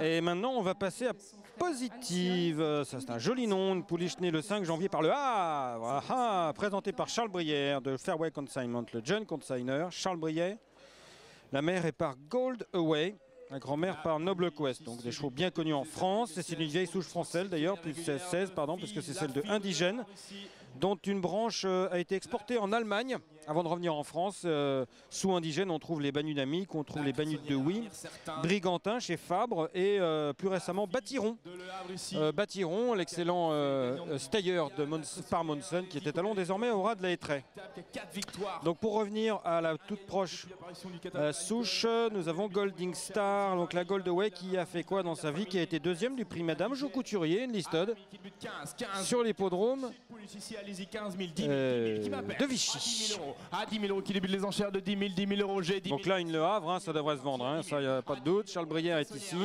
Et maintenant, on va passer à Positive. Ça, c'est un joli nom. Une pouliche née le 5 janvier par le Havre. Ah, ah, présenté par Charles Brière de Fairway Consignment, le jeune consigner. Charles Brière. La mère est par Gold Away. La grand-mère par Noble Quest, donc des chevaux bien connus en France. C'est une vieille souche française d'ailleurs, plus 16, pardon, puisque c'est celle de Indigène, dont une branche euh, a été exportée en Allemagne avant de revenir en France, euh, sous indigène, on trouve les Bagnus d'Amic, on trouve les Bagnus de Oui, Brigantin chez Fabre et euh, plus récemment Batiron. Euh, Batiron, l'excellent stayer de par Monson qui était talon désormais au ras de la Hétraie. Donc pour revenir à la toute proche souche, nous avons Golding Star, donc la Goldaway qui a fait quoi dans sa vie, qui a été deuxième du prix Madame Jo Couturier, listed, sur l'hippodrome de Vichy. À 10 000 euros. Qui débute les enchères de 10 000, 10 000 euros G. Donc là, une Le Havre, hein, ça devrait se vendre, hein, ça, il n'y a pas de doute. Charles Brière est ici.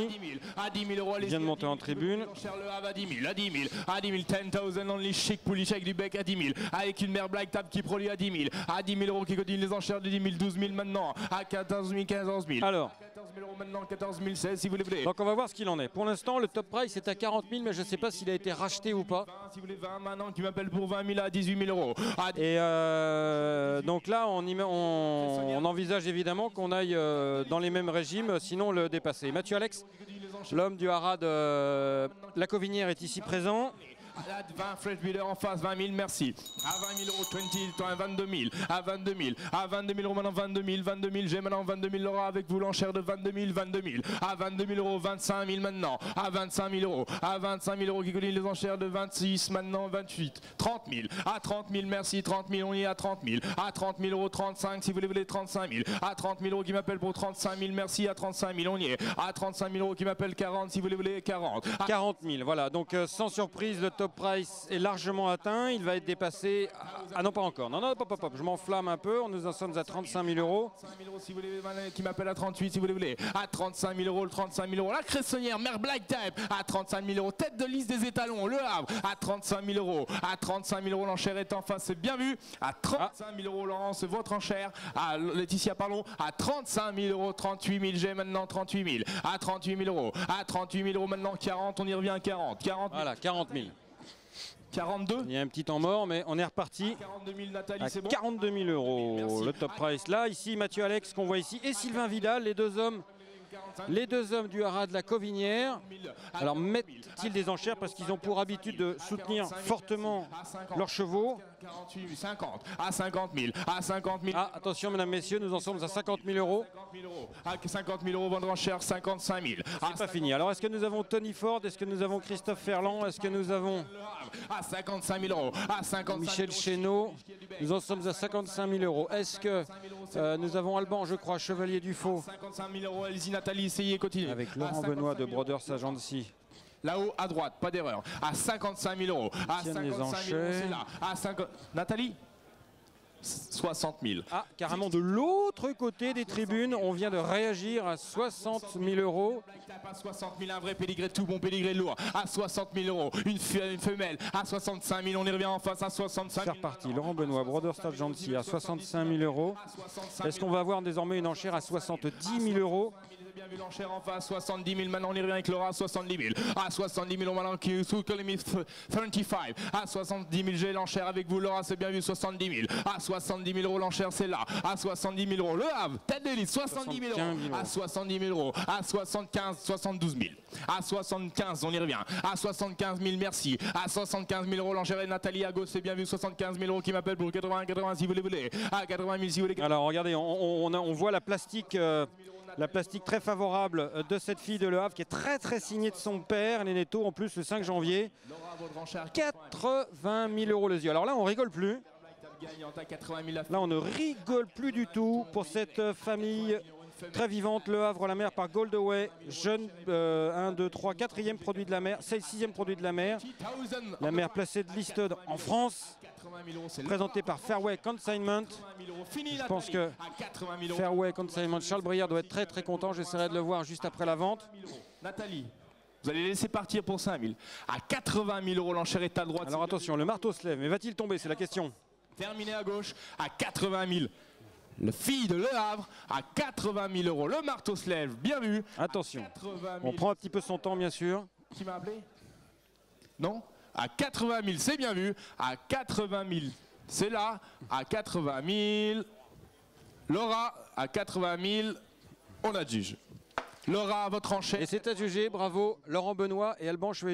À 10 000 euros, il vient de monter en tribune. Le Havre à 10 000, à 10 000, à 10 000, 10 000 only chic pouliche avec du bec à 10 000, avec une mère black table qui produit à 10 000, à 10 000 euros qui continue les enchères de 10 000, 12 000 maintenant, à 14 000, 15 000. Alors, 14 000 euros maintenant, 14 000, 16 si vous voulez. Donc on va voir ce qu'il en est. Pour l'instant, le top price est à 40 000, mais je ne sais pas s'il a été racheté ou pas. 20, si vous voulez 20 maintenant, qui m'appelle pour 20 000 à 18 000 euros. Et euh, donc là, on, y on, envisage évidemment qu'on aille euh, dans les mêmes régimes, sinon le dépasser. Mathieu Alex, l'homme du Harad, euh, la Covinière est ici présent. 20 Fresh Builder en face, 20 000, merci. À 20 000 euros, 20, 22 000, à 22 000, à 22 000 euros maintenant, 22 000, 22 000, j'ai maintenant 22 000 euros avec vous l'enchère de 22 000, 22 000, à 22 000 euros, 25 000 maintenant, à 25 000 euros, à 25 000 euros qui continue les enchères de 26, maintenant 28, 30 000, à 30 000, merci, 30 000, on y est à 30 000, à 30 000 euros, 35 si vous voulez, 35 000, à 30 000 euros qui m'appelle pour 35 000, merci, à 35 000, on y est, à 35 000 euros qui m'appelle 40 si vous voulez, 40. 40 000, voilà, donc euh, sans surprise, le top price est largement atteint. Il va être dépassé. Ah non, pas encore. Non, non, pop, pop, pop. Je m'enflamme un peu. Nous en sommes à 35 000 euros. 35 000 euros si vous voulez, qui m'appelle à 38 si vous voulez. À 35 000 euros, le 35 000 euros. La Cressonnière, mère Black Type. À 35 000 euros. Tête de liste des étalons. Le Havre. À 35 000 euros. À 35 000 euros, l'enchère est enfin, c'est bien vu. À 35 000 euros, Laurence, votre enchère. À Laetitia, pardon. À 35 000 euros, 38 000. J'ai maintenant 38 000. À 38 000 euros. À 38 000 euros maintenant, 40. On y revient à 40. 40 Voilà, 40 000. 42 Il y a un petit temps mort, mais on est reparti. 42 000, Nathalie, à 42 000 euros, le top price. Là, ici, Mathieu Alex, qu'on voit ici, et Sylvain Vidal, les deux hommes les deux hommes du haras de la Covinière. Alors mettent-ils des enchères parce qu'ils ont pour habitude de soutenir fortement leurs chevaux 50, à 50 000, à 50 000. Ah, attention, mesdames, messieurs, nous en sommes à 50 000 euros. À 50 000 euros, vendre enchère, 55 000. C'est pas fini. Alors, est-ce que nous avons Tony Ford? Est-ce que nous avons Christophe Ferland? Est-ce que nous avons. À 55 000 euros. À 55 Michel Chénaud? Nous en sommes à 55 000 euros. Est-ce que euh, nous avons Alban, je crois, Chevalier du Faux? 55 000 euros, allez-y, Nathalie, essayez, continuez. Avec Laurent Benoît de Brothers Agency. Là-haut, à droite, pas d'erreur. À 55 000 euros. À 55 000 euros, c'est là. À 5... Nathalie 60 000. Ah, carrément de l'autre côté des tribunes, on vient de réagir à 60 000 euros. À 60 000, un vrai pédigré, tout bon pédigré lourd. À 60 000 euros, une, femelle. À 65 000, on y revient en face à 65 000. C'est reparti. Laurent Benoît, Brother Jancy à 65 000 euros. Est-ce qu'on va avoir désormais une enchère à 70 000 euros? Bien vu l'enchère en face, 70 000. Maintenant, on y revient avec Laura, 70 000. À 70 000, on maintenant qui sous 35. À 70 000, j'ai l'enchère avec vous, Laura, c'est bien vu, 70 000. À 70 000 euros, l'enchère, c'est là. À 70 000 euros, le Havre, tête d'élite, 70 000 euros. À 70 000 euros. À 75, 72 000. À 75, on y revient. À 75 000, merci. À 75 000 euros, l'enchère est Nathalie à gauche, c'est bien vu, 75 000 euros qui m'appelle pour 80, 80 si vous les voulez. À 80 000 si vous voulez. Alors, regardez, on, on, voit la plastique. Euh, la plastique très favorable euh, de cette fille de Le Havre qui est très très signée de son père, Nénéto, en plus le 5 janvier. 80 000 euros les yeux. Alors là, on rigole plus. Là, on ne rigole plus du tout pour cette famille très vivante. Le Havre, la mer par Goldaway, jeune 1, 2, 3, 4e produit de la mer, 6e produit de la mer. La mer placée de listed en France, présentée par Fairway Consignment. Je pense que Fairway Consignment, Charles Briard doit être très très content. J'essaierai de le voir juste après la vente. Nathalie. Vous allez laisser partir pour 5 000. À 80 000 euros, l'enchère est à droite. Alors attention, le marteau se lève, mais va-t-il tomber C'est la question. Terminé à gauche, à 80 000. Le fille de Le Havre à 80 000 euros. Le marteau se lève, bien vu. Attention. 80 000. On prend un petit peu son temps, bien sûr. Qui m'a appelé Non À 80 000, c'est bien vu. À 80 000, c'est là. À 80 000, Laura, à 80 000, on adjuge. Laura, votre enchère. Et c'est à juger, bravo, Laurent Benoît et Alban. Tu